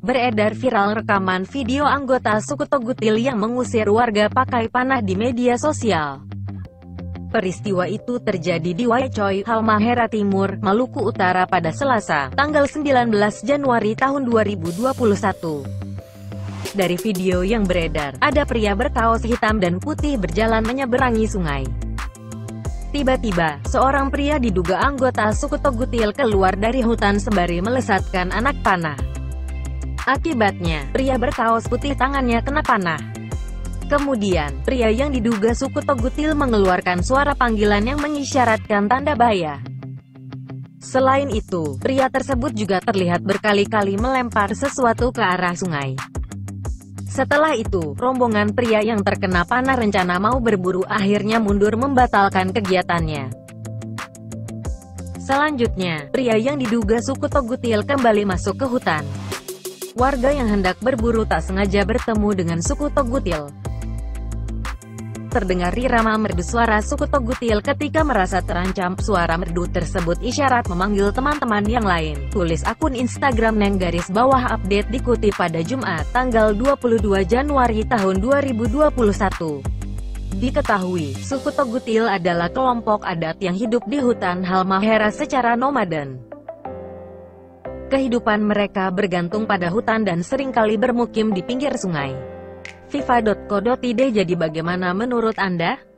Beredar viral rekaman video anggota suku Togutil yang mengusir warga pakai panah di media sosial. Peristiwa itu terjadi di Waicoy, Halmahera Timur, Maluku Utara pada Selasa, tanggal 19 Januari tahun 2021. Dari video yang beredar, ada pria berkaos hitam dan putih berjalan menyeberangi sungai. Tiba-tiba, seorang pria diduga anggota suku Togutil keluar dari hutan sembari melesatkan anak panah. Akibatnya, pria berkaos putih tangannya kena panah. Kemudian, pria yang diduga suku Togutil mengeluarkan suara panggilan yang mengisyaratkan tanda bahaya. Selain itu, pria tersebut juga terlihat berkali-kali melempar sesuatu ke arah sungai. Setelah itu, rombongan pria yang terkena panah rencana mau berburu akhirnya mundur membatalkan kegiatannya. Selanjutnya, pria yang diduga suku Togutil kembali masuk ke hutan. Warga yang hendak berburu tak sengaja bertemu dengan suku Togutil. Terdengar irama merdu suara suku Togutil ketika merasa terancam. Suara merdu tersebut isyarat memanggil teman-teman yang lain. Tulis akun Instagram Neng garis bawah update dikutip pada Jumat, tanggal 22 Januari tahun 2021. Diketahui, suku Togutil adalah kelompok adat yang hidup di hutan Halmahera secara nomaden. Kehidupan mereka bergantung pada hutan dan sering kali bermukim di pinggir sungai. FIFA.co.id Jadi bagaimana menurut Anda?